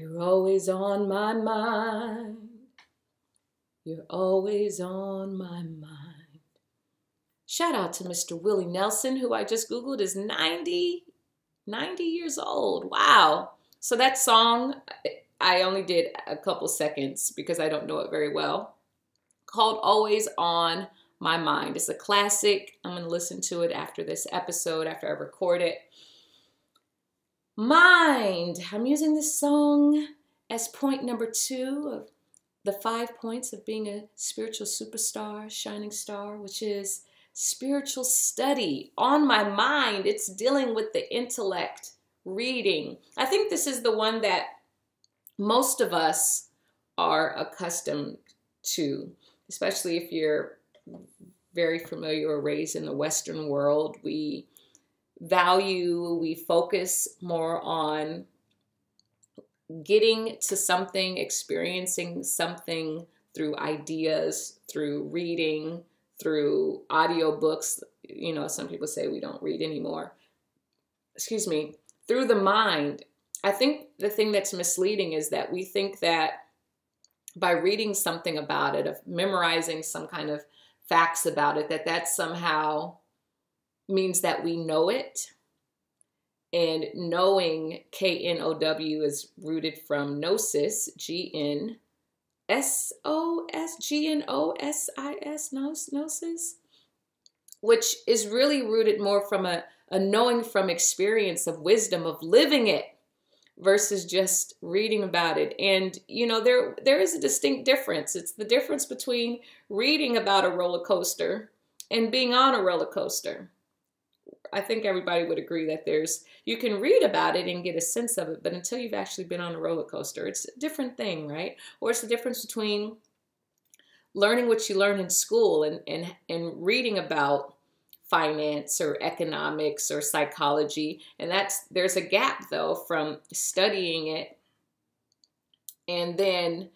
You're always on my mind. You're always on my mind. Shout out to Mr. Willie Nelson, who I just Googled is 90, 90 years old. Wow. So that song, I only did a couple seconds because I don't know it very well, called Always On My Mind. It's a classic. I'm going to listen to it after this episode, after I record it. Mind. I'm using this song as point number two of the five points of being a spiritual superstar, shining star, which is spiritual study on my mind. It's dealing with the intellect, reading. I think this is the one that most of us are accustomed to, especially if you're very familiar or raised in the Western world. We value, we focus more on getting to something, experiencing something through ideas, through reading, through audiobooks. You know, some people say we don't read anymore. Excuse me, through the mind. I think the thing that's misleading is that we think that by reading something about it, of memorizing some kind of facts about it, that that's somehow means that we know it. And knowing K N O W is rooted from gnosis, G N S O S G N O S I S, gnosis, which is really rooted more from a, a knowing from experience of wisdom, of living it versus just reading about it. And you know, there there is a distinct difference. It's the difference between reading about a roller coaster and being on a roller coaster. I think everybody would agree that there's you can read about it and get a sense of it, but until you've actually been on a roller coaster, it's a different thing, right? Or it's the difference between learning what you learn in school and and and reading about finance or economics or psychology and that's there's a gap though from studying it and then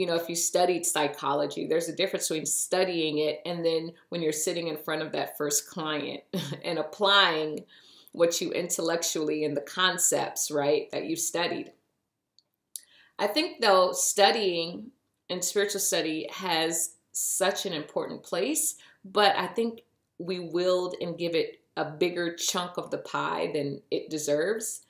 you know, if you studied psychology, there's a difference between studying it and then when you're sitting in front of that first client and applying what you intellectually and the concepts, right, that you studied. I think though studying and spiritual study has such an important place, but I think we willed and give it a bigger chunk of the pie than it deserves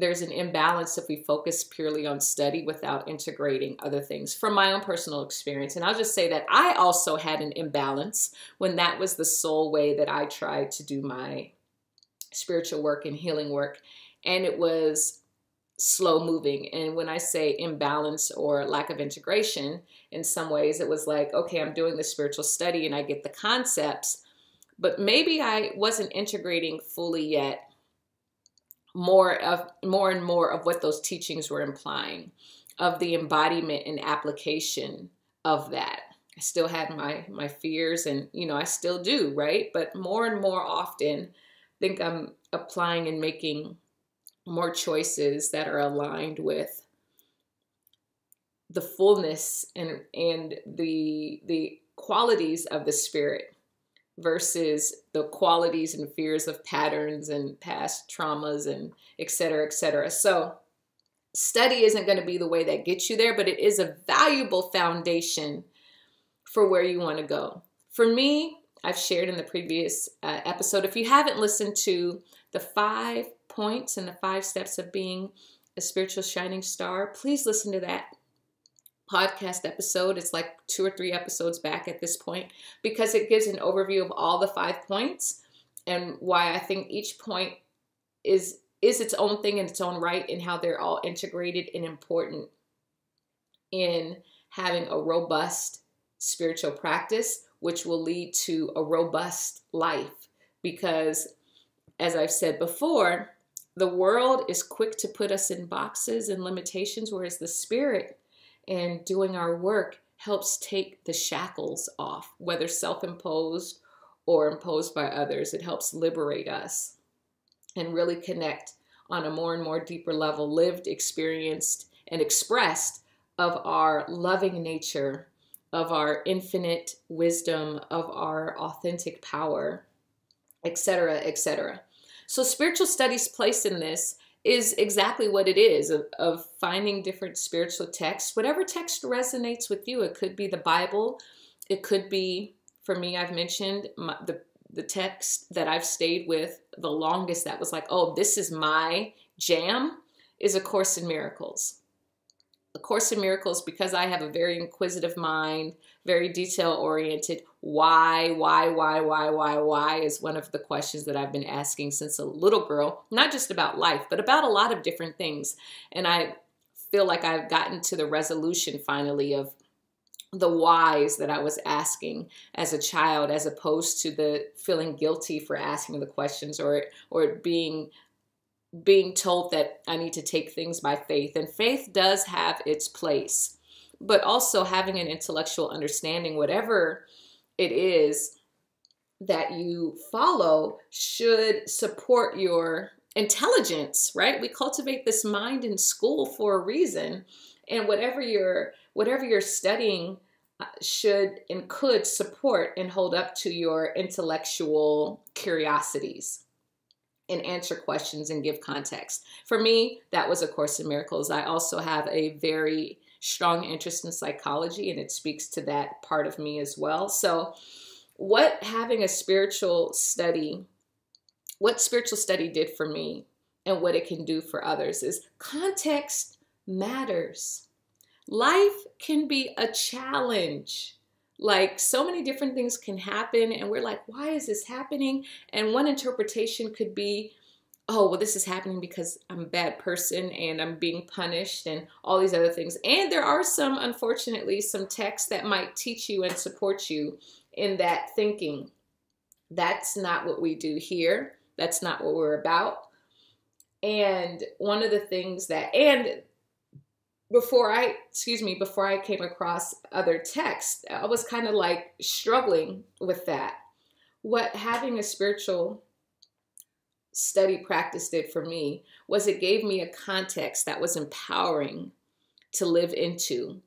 there's an imbalance if we focus purely on study without integrating other things from my own personal experience. And I'll just say that I also had an imbalance when that was the sole way that I tried to do my spiritual work and healing work. And it was slow moving. And when I say imbalance or lack of integration, in some ways it was like, okay, I'm doing the spiritual study and I get the concepts, but maybe I wasn't integrating fully yet more of more and more of what those teachings were implying of the embodiment and application of that. I still had my my fears and you know i still do right? But more and more often I think i'm applying and making more choices that are aligned with the fullness and and the the qualities of the spirit versus the qualities and fears of patterns and past traumas and et cetera, et cetera. So, study isn't going to be the way that gets you there, but it is a valuable foundation for where you want to go. For me, I've shared in the previous uh, episode. If you haven't listened to the five points and the five steps of being a spiritual shining star, please listen to that podcast episode. It's like two or three episodes back at this point because it gives an overview of all the five points and why I think each point is is its own thing in its own right and how they're all integrated and important in having a robust spiritual practice which will lead to a robust life because as I've said before the world is quick to put us in boxes and limitations whereas the spirit and doing our work helps take the shackles off, whether self imposed or imposed by others. It helps liberate us and really connect on a more and more deeper level, lived, experienced, and expressed of our loving nature, of our infinite wisdom, of our authentic power, etc., etc. So, spiritual studies place in this is exactly what it is of, of finding different spiritual texts. Whatever text resonates with you, it could be the Bible, it could be, for me, I've mentioned my, the the text that I've stayed with the longest that was like, oh, this is my jam, is A Course in Miracles. A Course in Miracles, because I have a very inquisitive mind, very detail oriented. Why, why, why, why, why, why is one of the questions that I've been asking since a little girl, not just about life, but about a lot of different things. And I feel like I've gotten to the resolution finally of the whys that I was asking as a child, as opposed to the feeling guilty for asking the questions or or being being told that I need to take things by faith. And faith does have its place, but also having an intellectual understanding, whatever it is that you follow, should support your intelligence, right? We cultivate this mind in school for a reason. And whatever you're whatever you're studying uh, should and could support and hold up to your intellectual curiosities and answer questions and give context. For me, that was A Course in Miracles. I also have a very strong interest in psychology, and it speaks to that part of me as well. So, what having a spiritual study, what spiritual study did for me and what it can do for others is context matters. Life can be a challenge. Like so many different things can happen, and we're like, why is this happening? And one interpretation could be, oh, well, this is happening because I'm a bad person and I'm being punished and all these other things. And there are some, unfortunately, some texts that might teach you and support you in that thinking. That's not what we do here. That's not what we're about. And one of the things that, and before I, excuse me, before I came across other texts, I was kind of like struggling with that. What having a spiritual study practice did for me was it gave me a context that was empowering to live into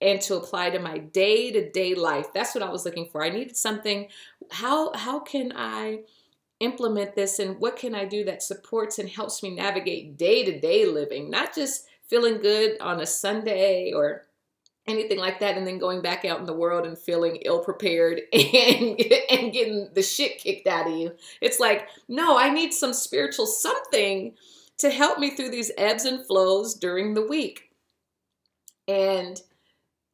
and to apply to my day-to-day life. That's what I was looking for. I needed something how how can I implement this and what can I do that supports and helps me navigate day-to-day living, not just feeling good on a Sunday or anything like that and then going back out in the world and feeling ill prepared and and getting the shit kicked out of you. It's like, no, I need some spiritual something to help me through these ebbs and flows during the week. And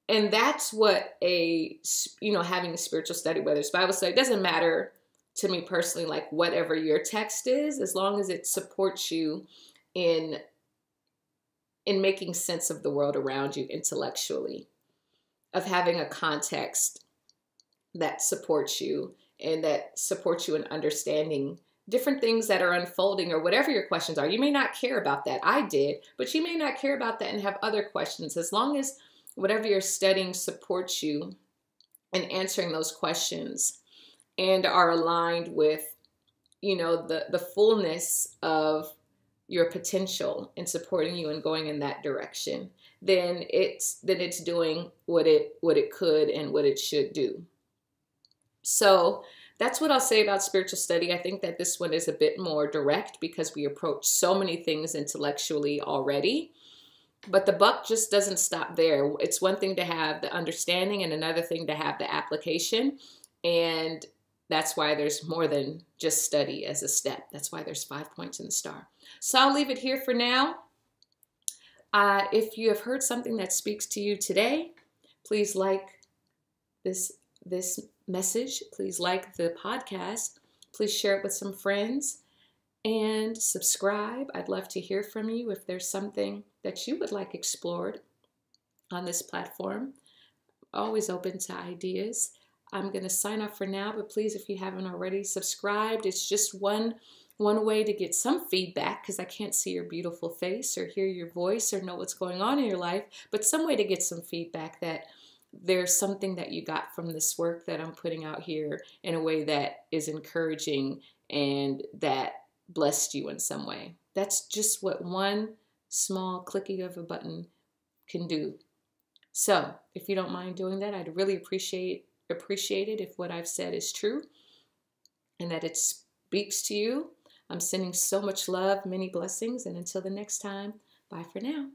and that's what a you know having a spiritual study whether it's bible study doesn't matter to me personally like whatever your text is as long as it supports you in in making sense of the world around you intellectually, of having a context that supports you and that supports you in understanding different things that are unfolding or whatever your questions are. You may not care about that. I did, but you may not care about that and have other questions. As long as whatever you're studying supports you in answering those questions and are aligned with, you know, the the fullness of your potential and supporting you and going in that direction, then it's then it's doing what it what it could and what it should do. So that's what I'll say about spiritual study. I think that this one is a bit more direct because we approach so many things intellectually already. But the buck just doesn't stop there. It's one thing to have the understanding and another thing to have the application. And that's why there's more than just study as a step. That's why there's five points in the star. So I'll leave it here for now. Uh, if you have heard something that speaks to you today, please like this this message. Please like the podcast. Please share it with some friends and subscribe. I'd love to hear from you if there's something that you would like explored on this platform. Always open to ideas. I'm going to sign off for now, but please, if you haven't already subscribed, it's just one one way to get some feedback because I can't see your beautiful face or hear your voice or know what's going on in your life, but some way to get some feedback that there's something that you got from this work that I'm putting out here in a way that is encouraging and that blessed you in some way. That's just what one small clicking of a button can do. So, if you don't mind doing that, I'd really appreciate appreciate it if what I've said is true and that it speaks to you I'm sending so much love, many blessings, and until the next time, bye for now.